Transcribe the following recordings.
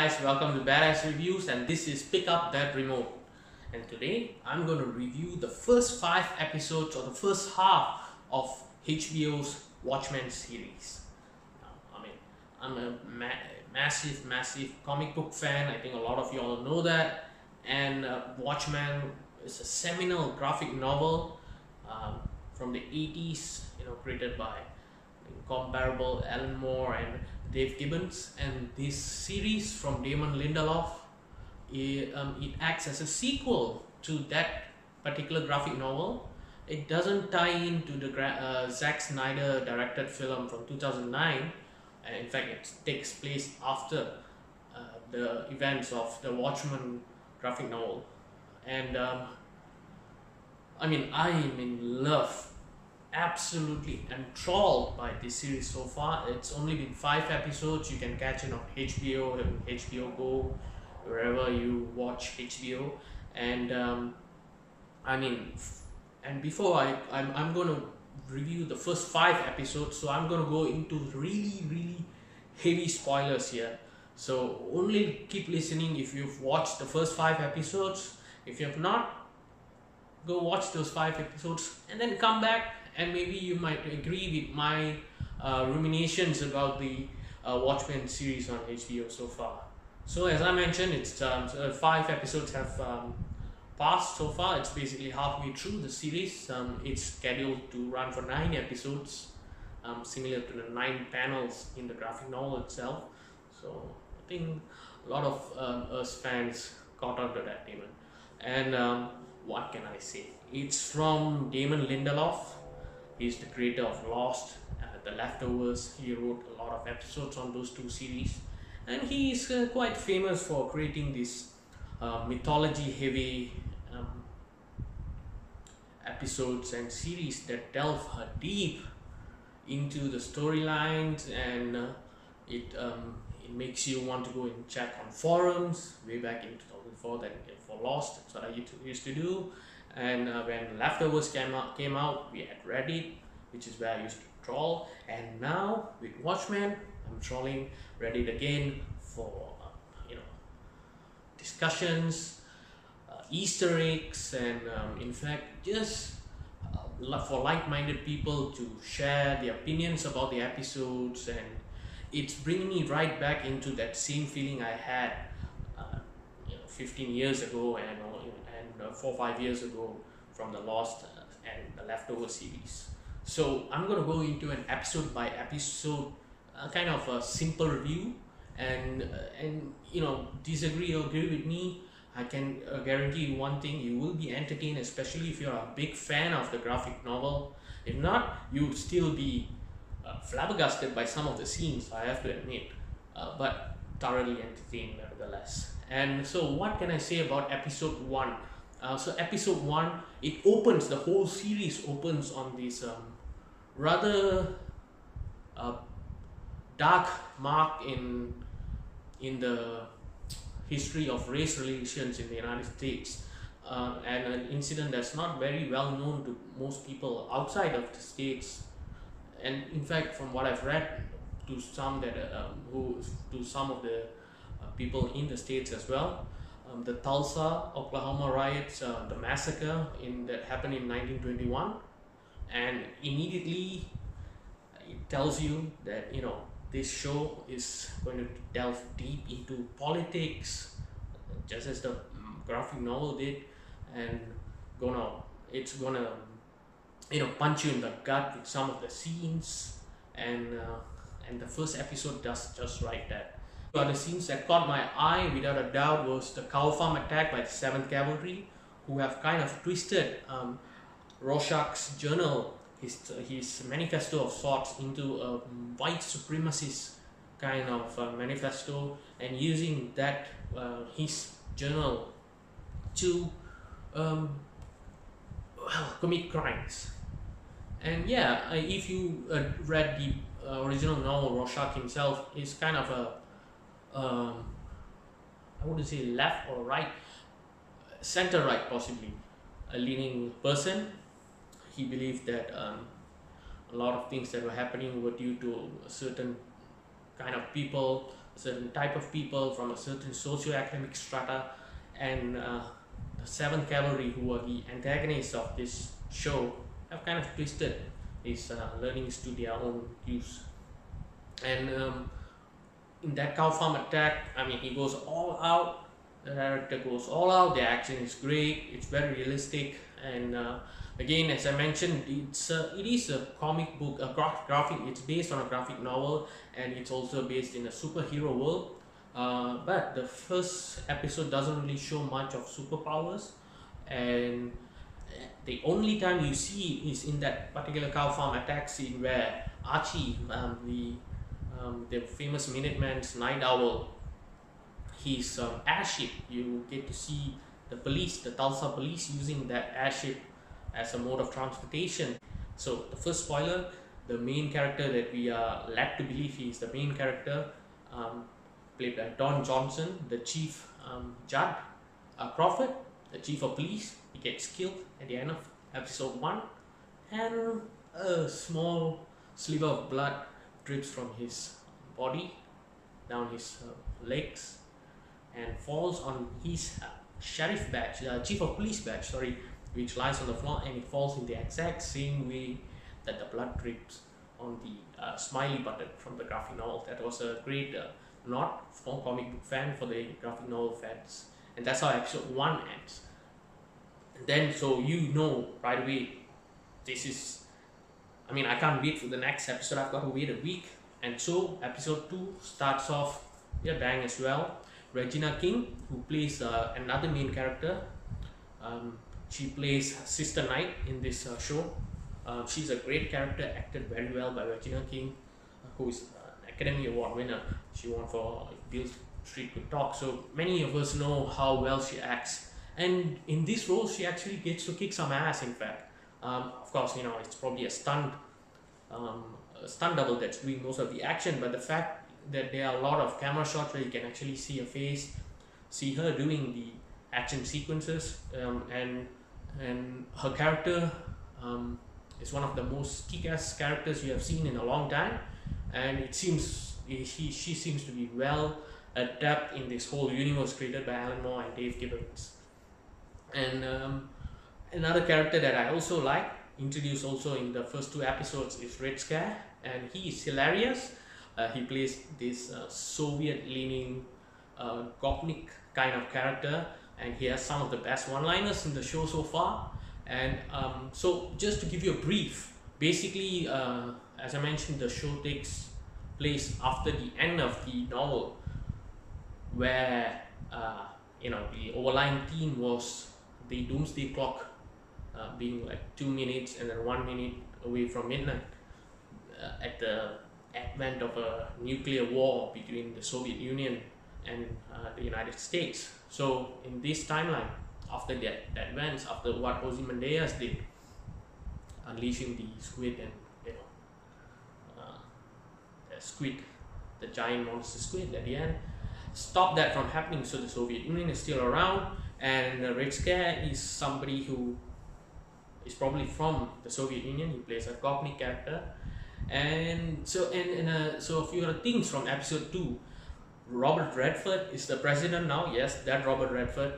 guys, welcome to Badass Reviews and this is Pick Up That Remote. And today I'm going to review the first five episodes or the first half of HBO's Watchmen series. I mean, I'm a ma- massive, massive comic book fan. I think a lot of you all know that. And uh, Watchmen is a seminal graphic novel um, from the 80s, you know, created by incomparable Alan Moore and Dave Gibbons, and this series from Damon Lindelof, it, um, it acts as a sequel to that particular graphic novel. It doesn't tie into the gra- uh, Zack Snyder directed film from 2009. And in fact, it takes place after uh, the events of the Watchmen graphic novel. And um, I mean, I am in love absolutely enthralled by this series so far. It's only been five episodes. You can catch it on HBO HBO Go, wherever you watch HBO. And um, I mean, and before I, I'm, I'm going to review the first five episodes, so I'm going to go into really, really heavy spoilers here. So only keep listening if you've watched the first five episodes. If you have not, go watch those five episodes and then come back and maybe you might agree with my uh, ruminations about the uh, Watchmen series on HBO so far. So as I mentioned, it's um, five episodes have um, passed so far. It's basically halfway through the series. Um, it's scheduled to run for nine episodes, um, similar to the nine panels in the graphic novel itself. So I think a lot of um, us fans caught on to that, Damon. And um, what can I say? It's from Damon Lindelof He's the creator of Lost, uh, The Leftovers. He wrote a lot of episodes on those two series, and he is uh, quite famous for creating these uh, mythology-heavy um, episodes and series that delve deep into the storylines, and uh, it um, it makes you want to go and check on forums way back in 2004 that for Lost. That's what I used to do and uh, when leftovers came out came out we had reddit which is where i used to troll. And now with watchmen i'm trolling reddit again for uh, you know discussions uh, easter eggs and um, in fact just uh, for like-minded people to share their opinions about the episodes. And it's bringing me right back into that same feeling i had uh, you know 15 years ago and uh, four five years ago from the Lost uh, and the Leftover series. So I'm gonna go into an episode by episode uh, kind of a simple review and uh, and you know disagree or agree with me. I can uh, guarantee you one thing: you will be entertained, especially if you're a big fan of the graphic novel. If not, you'll still be uh, flabbergasted by some of the scenes. I have to admit, but thoroughly entertained nevertheless. And so, what can I say about episode one? Uh, so episode one, it opens the whole series opens on this um, rather uh, dark mark in in the history of race relations in the United States, uh, and an incident that's not very well known to most people outside of the states, and in fact, from what I've read, to some that um, who to some of the uh, people in the states as well um, the Tulsa, Oklahoma riots, uh, the massacre in that happened in 1921, and immediately it tells you that you know this show is going to delve deep into politics, just as the graphic novel did, and gonna it's gonna you know punch you in the gut with some of the scenes, and uh, and the first episode does just right that of the scenes that caught my eye without a doubt was the cow farm attack by the 7th Cavalry, who have kind of twisted um, Rorschach's journal, his, his manifesto of sorts, into a white supremacist kind of uh, manifesto and using that, uh, his journal, to um, well, commit crimes. And yeah, if you uh, read the uh, original novel, Rorschach himself is kind of a um, I wouldn't say left or right, center right possibly, a leaning person. He believed that um, a lot of things that were happening were due to a certain kind of people, certain type of people from a certain socio-economic strata, and uh, the Seventh Cavalry, who are the antagonists of this show, have kind of twisted his uh, learnings to their own use. And um, in that cow farm attack, I mean, he goes all out. The director goes all out. The action is great. It's very realistic. And uh, again, as I mentioned, it's it is a comic book, a gra- graphic. It's based on a graphic novel, and it's also based in a superhero world. Uh, but the first episode doesn't really show much of superpowers, and the only time you see is in that particular cow farm attack scene where Archie, um, the um, the famous Minuteman's Nite Owl, his um, airship. You get to see the police, the Tulsa police, using that airship as a mode of transportation. So the first spoiler, the main character that we are led to believe he is the main character, um, played by Don Johnson, the chief um, Judd uh, Crawford, the chief of police. He gets killed at the end of episode one, and a small sliver of blood drips from his body down his uh, legs and falls on his uh, sheriff badge, uh, chief of police badge, sorry, which lies on the floor and it falls in the exact same way that the blood drips on the uh, smiley button from the graphic novel. That was a great uh, nod for comic book fan for the graphic novel fans, and that's how episode one ends. And then, so you know right away, this is. I mean, I can't wait for the next episode. I've got to wait a week, and so episode two starts off yeah bang as well. Regina King, who plays uh, another main character, um, she plays Sister Night in this uh, show. Uh, she's a great character, acted very well by Regina King, who is an Academy Award winner. She won for Beale Street Could Talk. So many of us know how well she acts. And in this role, she actually gets to kick some ass, in fact. Um, of course, you know, it's probably a stunt, um, a double that's doing most of the action, but the fact that there are a lot of camera shots where you can actually see her face, see her doing the action sequences, um, and and her character um, is one of the most kick-ass characters you have seen in a long time, and it seems she she seems to be well adept in this whole universe created by Alan Moore and Dave Gibbons. And um, another character that I also like, introduced also in the first two episodes, is Red Scare, and he is hilarious. Uh, he plays this uh, Soviet-leaning uh, Gopnik kind of character, and he has some of the best one-liners in the show so far. And um, so, just to give you a brief, basically, uh, as I mentioned, the show takes place after the end of the novel, where uh, you know the overlying theme was the doomsday clock uh, being like two minutes and then one minute away from midnight uh, at the advent of a nuclear war between the Soviet Union and uh, the United States. So in this timeline, after that, that advance, after what Ozymandias did, unleashing the squid and you know uh, the squid, the giant monster squid at the end, stop that from happening. So the Soviet Union is still around, and the Red Scare is somebody who is probably from the Soviet Union. He plays a Gopnik character, and so and, and uh, so a few other things from episode two. Robert Redford is the president now. Yes, that Robert Redford,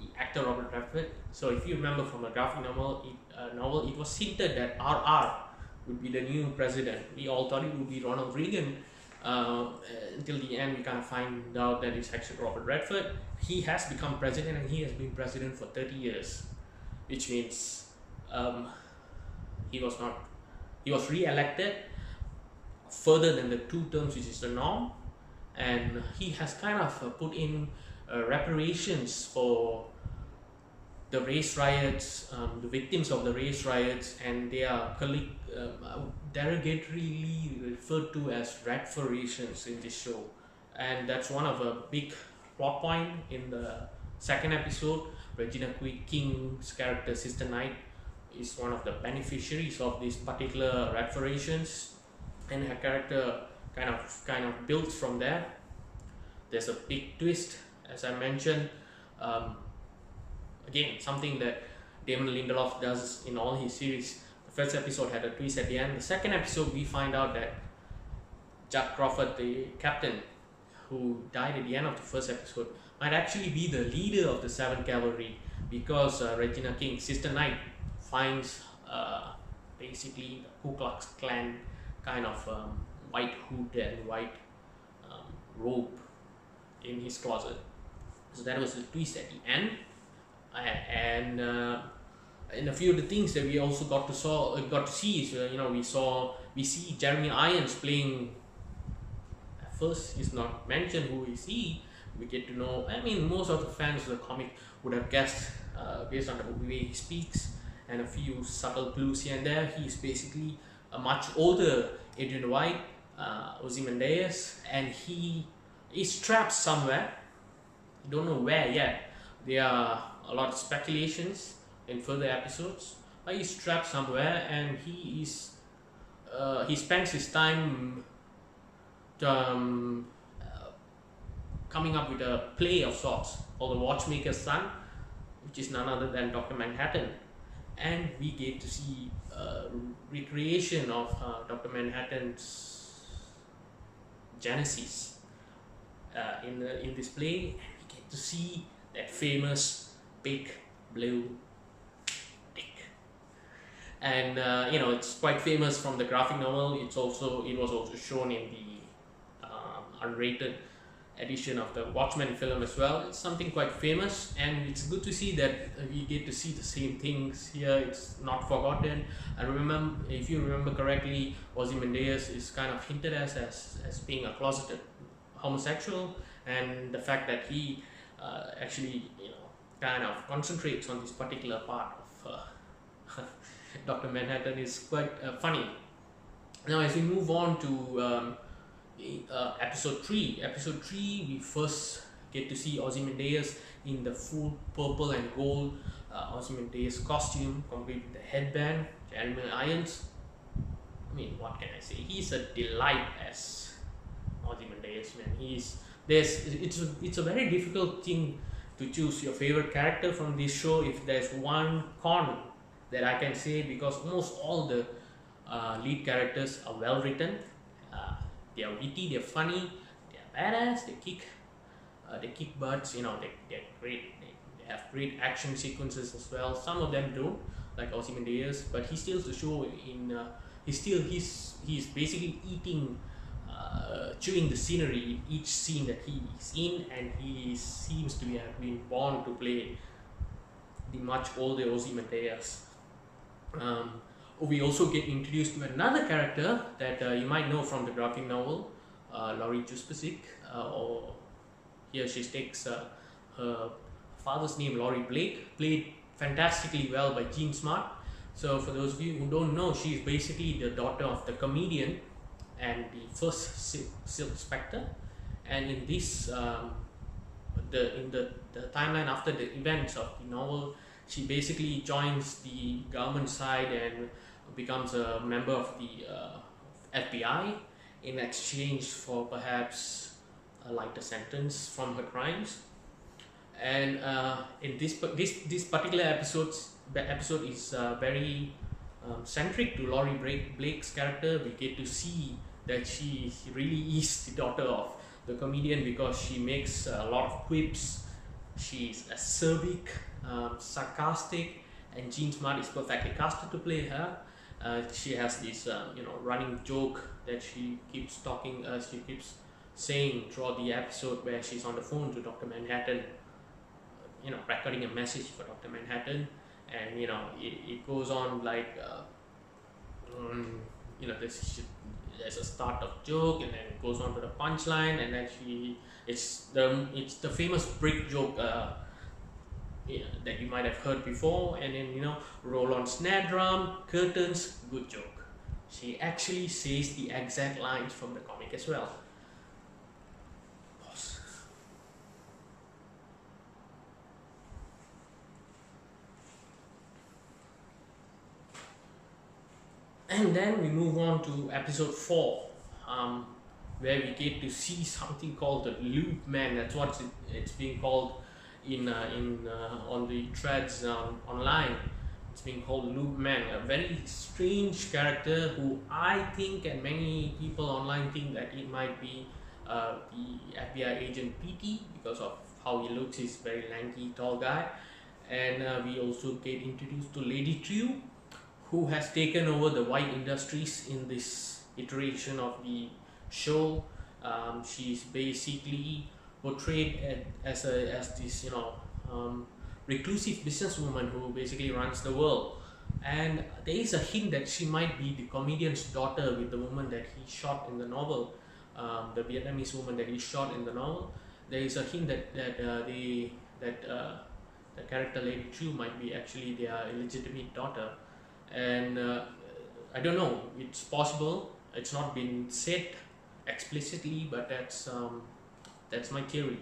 the actor Robert Redford. So if you remember from a graphic novel, it, uh, novel, it was hinted that RR would be the new president. We all thought it would be Ronald Reagan. Uh, until the end, we kind of find out that it's actually Robert Redford. He has become president, and he has been president for thirty years, which means um, he was not he was re-elected further than the two terms, which is the norm and he has kind of uh, put in uh, reparations for the race riots, um, the victims of the race riots, and they are um, derogatorily referred to as reparations in this show. And that's one of a big plot point in the second episode. Regina King's character, Sister Night, is one of the beneficiaries of these particular reparations, and her character kind of kind of built from there. There's a big twist, as I mentioned. Um, again, something that Damon Lindelof does in all his series. The first episode had a twist at the end. The second episode, we find out that Jack Crawford, the captain, who died at the end of the first episode, might actually be the leader of the Seventh Cavalry because uh, Regina King, Sister Night, finds uh, basically the Ku Klux Klan kind of um, white hood and white um, robe in his closet. So that was the twist at the end, uh, and uh, a few of the things that we also got to saw uh, got to see is uh, you know we saw we see Jeremy Irons playing. At first, he's not mentioned who is he. We get to know. I mean, most of the fans of the comic would have guessed uh, based on the way he speaks and a few subtle clues here and there. He's basically a much older Adrian Veidt, uh, Ozymandias, and he is trapped somewhere. Don't know where yet. There are a lot of speculations in further episodes. But he's trapped somewhere, and he is uh, he spends his time um, uh, coming up with a play of sorts called the Watchmaker's Son, which is none other than Doctor Manhattan, and we get to see uh, recreation of uh, Doctor Manhattan's genesis uh, in the, in this play, and we get to see that famous big blue dick. and uh, you know it's quite famous from the graphic novel. It's also it was also shown in the um, unrated edition of the Watchmen film as well. It's something quite famous, and it's good to see that we get to see the same things here. It's not forgotten. And remember, if you remember correctly, Ozymandias is kind of hinted as, as as being a closeted homosexual, and the fact that he uh, actually you know kind of concentrates on this particular part of. Uh, Dr. Manhattan is quite uh, funny. Now, as we move on to um, uh, episode 3, episode 3, we first get to see Ozymandias in the full purple and gold uh, Ozymandias costume, complete with the headband, Jeremy Irons. I mean, what can I say? He's a delight as Ozymandias, man. He's there's it's a, it's a very difficult thing to choose your favorite character from this show if there's one con that I can say because almost all the uh, lead characters are well written. They are witty, they're funny, they're badass, they kick, uh, they kick butts. You know, they they're great. They, they have great action sequences as well. Some of them don't, like Ozymandias, but he steals the show in. Uh, he still he's he's basically eating. Uh, chewing the scenery in each scene that he is in, and he seems to be, have been born to play the much older Ozymandias. Um, we also get introduced to another character that uh, you might know from the graphic novel, uh, Laurie Juspeczyk, uh, or here she takes uh, her father's name, Laurie Blake, played fantastically well by Jean Smart. So for those of you who don't know, she is basically the daughter of the comedian and the first Silk Spectre. And in this, um, the in the, the timeline after the events of the novel, she basically joins the government side and becomes a member of the uh, FBI in exchange for perhaps a lighter sentence from her crimes. And uh, in this this this particular episode, the episode is uh, very um, centric to Laurie Blake's character. We get to see that she really is the daughter of the comedian because she makes a lot of quips. She's acerbic um, sarcastic, and Jean Smart is perfectly casted to play her. Uh, she has this um, you know running joke that she keeps talking, uh, she keeps saying throughout the episode where she's on the phone to Dr. Manhattan, you know, recording a message for Dr. Manhattan, and you know it, it goes on like uh, um, you know there's there's a start of joke and then it goes on to the punchline and then she it's the it's the famous brick joke uh, that you might have heard before, and then you know, roll on snare drum, curtains, good joke. She actually says the exact lines from the comic as well. And then we move on to episode 4, um, where we get to see something called the Loop Man. That's what it's being called in uh, in uh, on the threads um, online. It's being called Loop Man, a very strange character who I think and many people online think that it might be uh, the FBI agent Petey because of how he looks. He's very lanky, tall guy. And uh, we also get introduced to Lady Trieu, who has taken over the Veidt industries in this iteration of the show. Um, she's basically portrayed as a as this you know um, reclusive businesswoman who basically runs the world. And there is a hint that she might be the comedian's daughter with the woman that he shot in the novel, um, the Vietnamese woman that he shot in the novel. There is a hint that that uh, the that uh, the character Lady Trieu might be actually their illegitimate daughter, and uh, I don't know. It's possible. It's not been said explicitly, but that's um, that's my theory.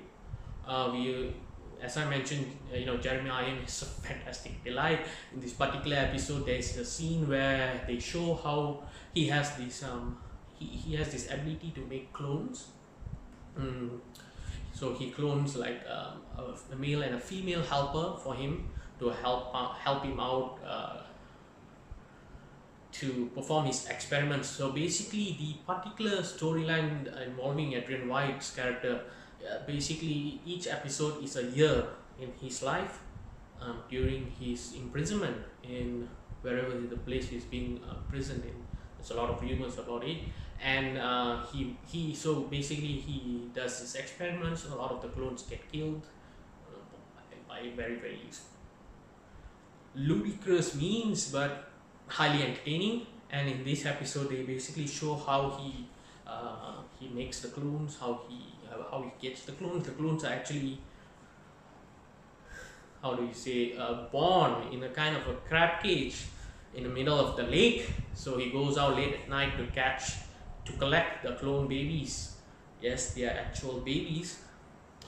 Uh, we as I mentioned, uh, you know, Jeremy Irons is a fantastic delight. In this particular episode, there's a scene where they show how he has this um he, he has this ability to make clones. Mm. So he clones like um, a, a male and a female helper for him to help uh, help him out uh, to perform his experiments. So basically, the particular storyline involving Adrian Veidt's character uh, basically each episode is a year in his life um, during his imprisonment in wherever the place he's being uh, imprisoned in. There's a lot of rumors about it, and uh, he he so basically he does his experiments. A lot of the clones get killed uh, by very very ludicrous means, but highly entertaining. And in this episode, they basically show how he uh, he makes the clones, how he how he gets the clones. The clones are actually, how do you say, uh, born in a kind of a crab cage in the middle of the lake. So he goes out late at night to catch, to collect the clone babies. Yes, they are actual babies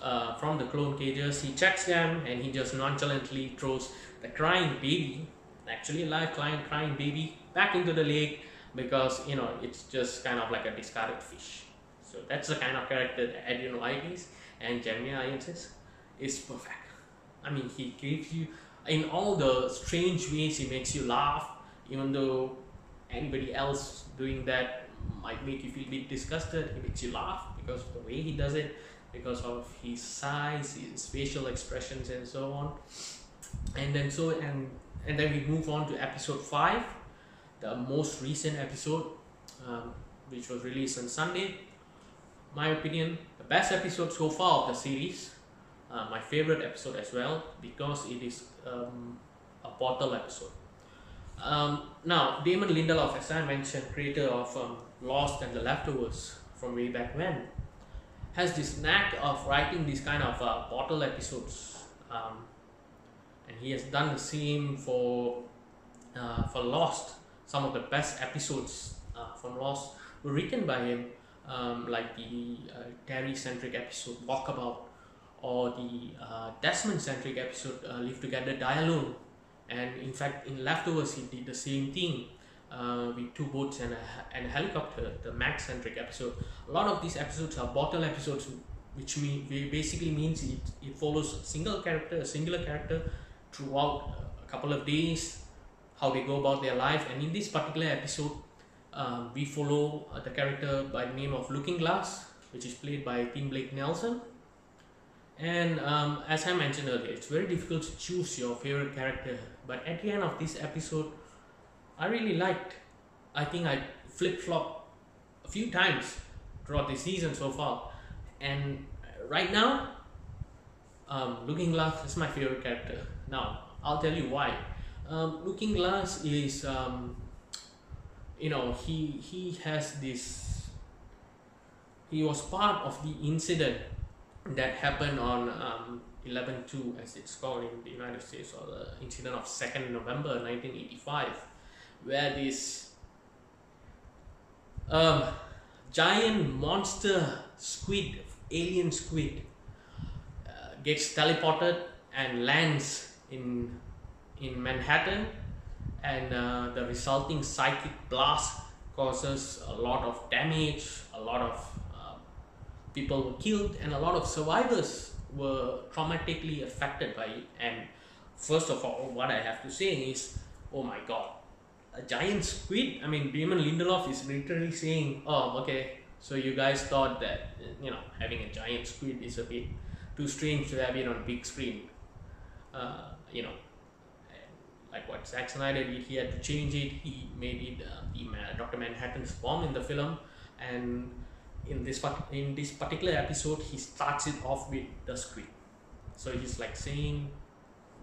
uh, from the clone cages. He checks them and he just nonchalantly throws the crying baby, actually a live crying, crying baby, back into the lake because you know it's just kind of like a discarded fish. So that's the kind of character that is and Jeremy Irons is, is perfect. I mean, he gives you, in all the strange ways, he makes you laugh, even though anybody else doing that might make you feel a bit disgusted. He makes you laugh because of the way he does it, because of his size, his facial expressions, and so on. And then so and and then we move on to episode five, the most recent episode, um, which was released on Sunday my opinion, the best episode so far of the series. Uh, my favorite episode as well because it is um, a bottle episode. Um, now, Damon Lindelof, as I mentioned, creator of um, Lost and The Leftovers from way back when, has this knack of writing these kind of uh, bottle episodes. Um, and he has done the same for uh, for Lost. Some of the best episodes uh, from Lost were written by him um, like the uh, Terry centric episode Walkabout or the uh, Desmond centric episode uh, Live Together Die Alone. And in fact, in Leftovers, he did the same thing uh, with two boats and a, and a helicopter, the Matt centric episode. A lot of these episodes are bottle episodes, which mean, basically means it, it follows single character, a singular character throughout a couple of days, how they go about their life. And in this particular episode, um, we follow uh, the character by the name of Looking Glass, which is played by Tim Blake Nelson. And um, as I mentioned earlier, it's very difficult to choose your favorite character. But at the end of this episode, I really liked. I think I flip flop a few times throughout the season so far. And right now, um, Looking Glass is my favorite character. Now, I'll tell you why. Um, Looking Glass is um, you know he he has this he was part of the incident that happened on um, 11-2 as it's called in the United States or the incident of 2nd November 1985 where this um, giant monster squid alien squid uh, gets teleported and lands in in Manhattan and uh, the resulting psychic blast causes a lot of damage a lot of uh, people were killed and a lot of survivors were traumatically affected by it and first of all what i have to say is oh my god a giant squid i mean damon lindelof is literally saying oh okay So you guys thought that you know having a giant squid is a bit too strange to have it on big screen. Uh, you know, like what Zack Snyder did, he had to change it. He made it uh, the Doctor Manhattan's form in the film, and in this part, in this particular episode, he starts it off with the squid. So he's like saying,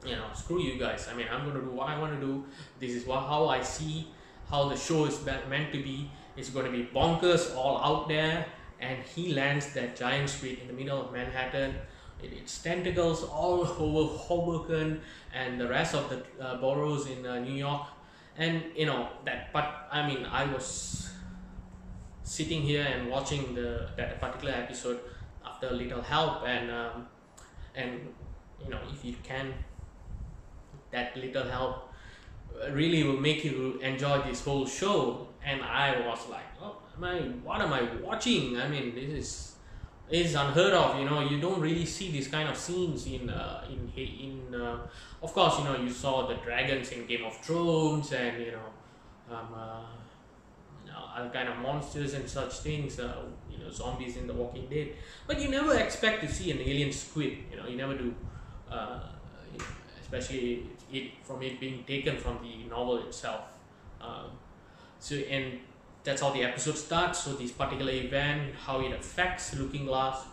you know, screw you guys. I mean, I'm gonna do what I want to do. This is what how I see how the show is meant to be. It's going to be bonkers all out there, and he lands that giant squid in the middle of Manhattan its tentacles all over Hoboken and the rest of the uh, boroughs in uh, New York. And you know that, but I mean, I was sitting here and watching the that particular episode after a little help, and um, and you know if you can, that little help really will make you enjoy this whole show. And I was like, oh, I? What am I watching? I mean, this is is unheard of. You know, you don't really see these kind of scenes in uh, in in. Uh, of course, you know you saw the dragons in Game of Thrones, and you know, um, uh, other kind of monsters and such things. Uh, you know, zombies in The Walking Dead, but you never expect to see an alien squid. You know, you never do. Uh, especially it from it being taken from the novel itself. Um, so and that's how the episode starts. So this particular event, how it affects Looking Glass,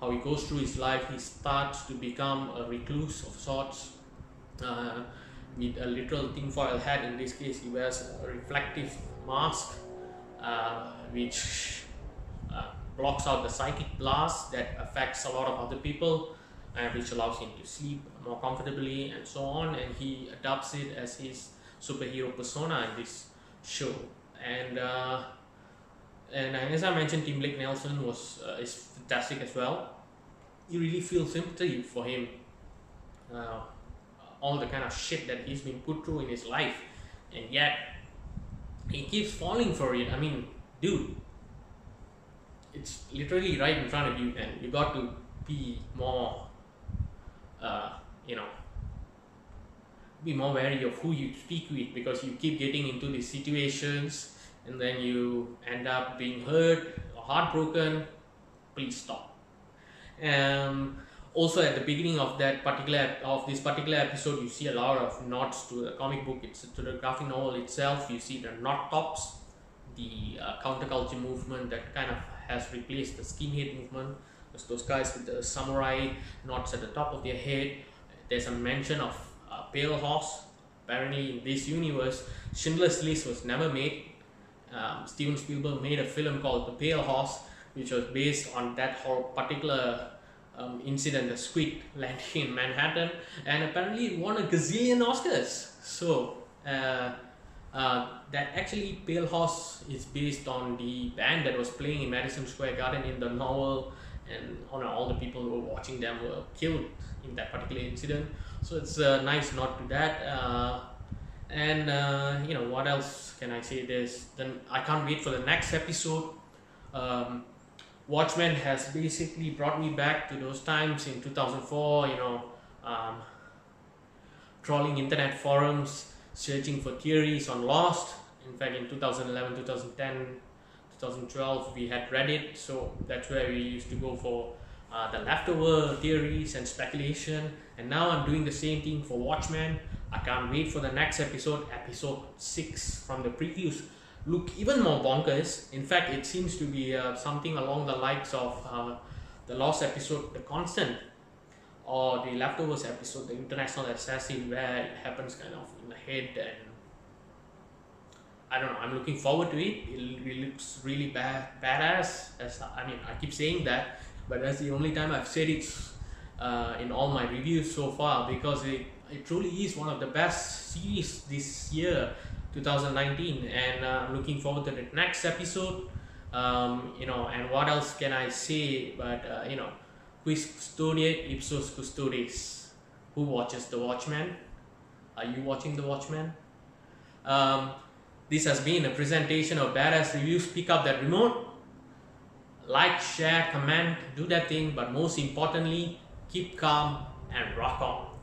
how he goes through his life. He starts to become a recluse of sorts. Uh, with a literal tinfoil hat. In this case, he wears a reflective mask, uh, which uh, blocks out the psychic blast that affects a lot of other people, and which allows him to sleep more comfortably and so on. And he adopts it as his superhero persona in this show and uh, and as I mentioned, Tim Blake Nelson was uh, is fantastic as well. You really feel sympathy for him. Uh, all the kind of shit that he's been put through in his life, and yet he keeps falling for it. I mean, dude, it's literally right in front of you, and you got to be more, uh, you know, be more wary of who you speak with because you keep getting into these situations and then you end up being hurt or heartbroken, please stop. Um, also, at the beginning of that particular of this particular episode, you see a lot of nods to the comic book, it's to the graphic novel itself. You see the knot tops, the uh, counterculture movement that kind of has replaced the skinhead movement. There's those guys with the samurai knots at the top of their head. There's a mention of a pale horse. Apparently, in this universe, Schindler's List was never made um, Steven Spielberg made a film called The Pale Horse, which was based on that whole particular um, incident, the squid landing in Manhattan, and apparently it won a gazillion Oscars. So uh, uh, that actually Pale Horse is based on the band that was playing in Madison Square Garden in the novel, and on all the people who were watching them were killed in that particular incident. So it's a nice nod to that. And uh, you know what else can I say? This then I can't wait for the next episode. Um, Watchmen has basically brought me back to those times in 2004. You know, um, trawling internet forums, searching for theories on Lost. In fact, in 2011, 2010, 2012, we had Reddit, so that's where we used to go for uh, the leftover theories and speculation. And now I'm doing the same thing for Watchmen. I can't wait for the next episode, episode 6 from the previews. Look even more bonkers. In fact, it seems to be uh, something along the likes of uh, the Lost episode, The Constant, or the Leftovers episode, The International Assassin, where it happens kind of in the head and I don't know. I'm looking forward to it. It, it looks really bad, badass. As I mean, I keep saying that, but that's the only time I've said it uh, in all my reviews so far because it it truly is one of the best series this year 2019 and uh, i'm looking forward to the next episode. Um, you know and what else can i say? But uh, you know quis custodiet ipsos custodes who watches the watchman are you watching the watchman um, this has been a presentation of badass reviews. Pick up that remote. Like share comment do that thing. But most importantly keep calm and rock on